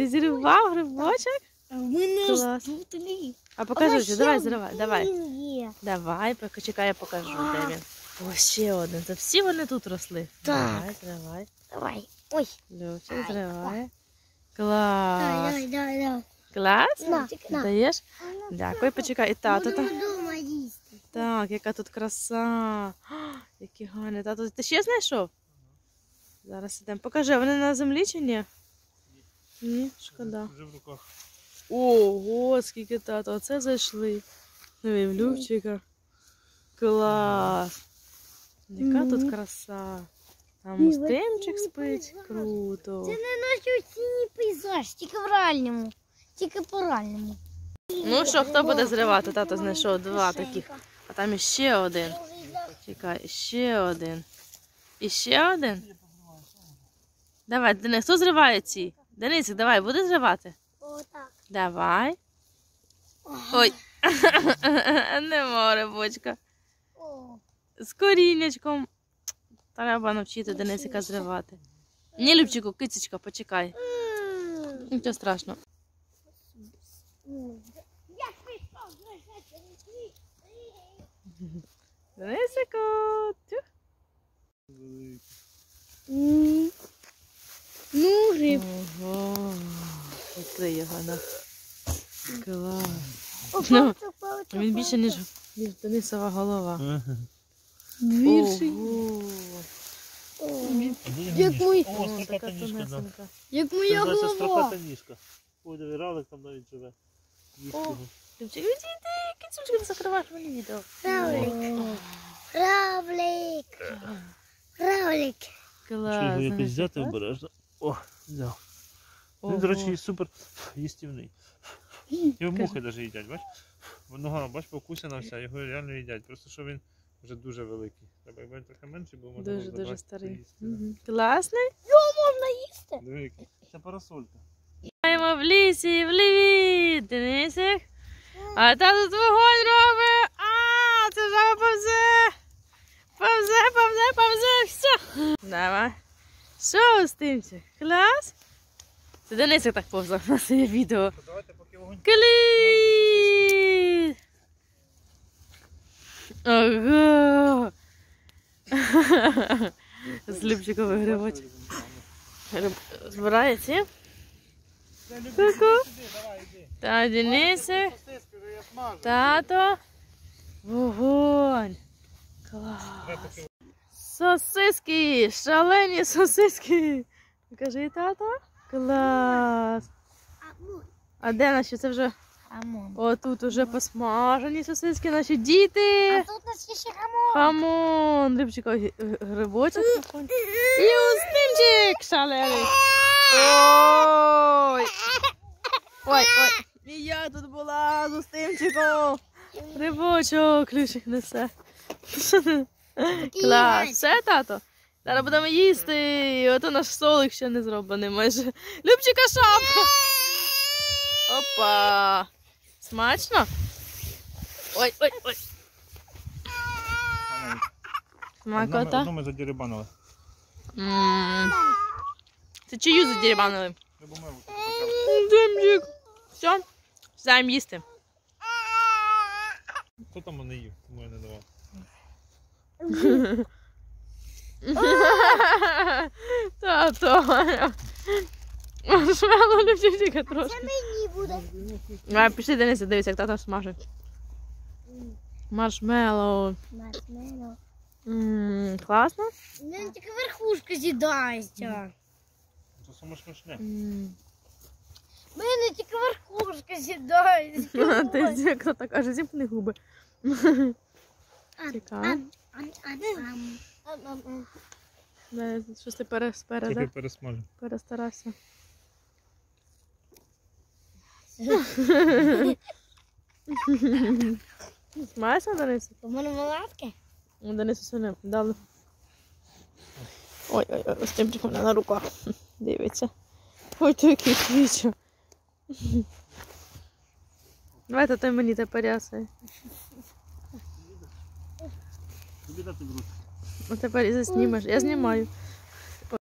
Ти зірвав грибочок? В мене Клас. ж тут ліс. А покажи, ще давай, зривай, давай. є. Давай, поки чекай, я покажу, де він. Ось ще один. Це всі вони тут росли. Так. Давай, зривай. Давай. Ой. Любчик, Ай, зривай. Клас. давай, давай, давай. Клас? На, на. Даєш? Дякую, почекай. І тато там. вдома їсти. Так, яка тут краса. А, Які гарні. Тато, ти ще знайшов? Зараз ідемо. Покажи, вони на землі чи ні? Ні, шкода. Вже в руках. Ого, скільки тато, оце зайшли. Ну і в Любчика. Клас. Яка тут краса. Там Ні, спить. Круто. Це не наш осінній пейзаж, тільки в реальному. Тільки по реальному. Ну що, хто буде зривати? Тато знайшов два таких. А там іще один. Чекай, ще один. І ще один. Давай, Денис, хто зриває ці? Денисик, давай, буде зривати? Отак. Давай. Ой. Не море, бочка. О. З коріннячком. Треба навчити Денисика зривати. Ні, Любчику, кицечка, почекай. Нічого страшного. Значить, Денисику. Тюх. Ну, гриб. Ого. Відкрий його, на. Клас. Опа, Він більше, ніж, ніж Денисова голова. Більший. Ого. О, Як мій- О, О, строка така ніжка, да. тонесенька. Як Це моя називається голова. ніжка. Ой, диви, равлик там навіть живе. Їсть О. його. Любчик, відійди, кицючка, не закриваєш мені відео. Равлик. Равлик. Равлик. Що його Клас. якось взяти обережно. О, взяв. Ого. Він, до речі, супер їстівний. Його мухи навіть їдять, бач? Нога, бач, покусана вся, його реально їдять. Просто що він вже дуже великий. Треба якби він трохи менший, бо можна Дуже, дуже старий. Мгм. Класний. Можна їсти? Диви. Це парасолька. Маємо в лісі, в ліві, Денисик. А та тут вогонь робить. А, це жаба повзе. Повзе, повзе, повзе, все. Давай. Що з тим це? Клас? Це Денисик так повзав на своє відео. Давайте поки вогонь. Кліс! Ого! З Любчикових грибочок. Збирається? Ку-ку. Та Денисик. Тато. Вогонь. Клас. Сосиски. Шалені сосиски. Кажи, тато. Клас. А де наші? Це вже Хамон. о, тут уже посмажені сосиски, наші діти. А тут у нас є ще хамон. Хамон, г- грибочок. І устимчик шалений. Ой. Ой, ой. І я тут була з устимчиком. Рибочок, ключик несе. Клас. Все, тато? Зараз будемо їсти. Ото наш столик ще не зроблений майже. Любчика шапка. Опа. Смачно? Ой, ой, ой. Смакота. Одну ми задірибанили. Це чию задірбанили? Рибу. Все, сідаємо їсти. Хто там не їв, тому я не давав. Тато. Маршмело любчика трошки. Мені буде. А, пішли Дениса, дивись, як тато смажить. Маршмеллоу. Маршмеллоу. М, Класно? Ну, тільки верхушка з'їдається. Це саме смачне. Мене тільки верхушка з'їдається. Ти як хто так каже, зімкни губи. Цікаво. Не, Щось ти пере- Трохи спереду пересмажу. перестарався. Смачно, Денис? У мене малатки. У Денису сьогодні дали. Ой, ой, ой, ось тим в мене на руках. Дивиться. Ой, той який квічу. Давайте ти мені тепер ясай. Тобі дати груз. Ну тепер і заснімеш. Я знімаю.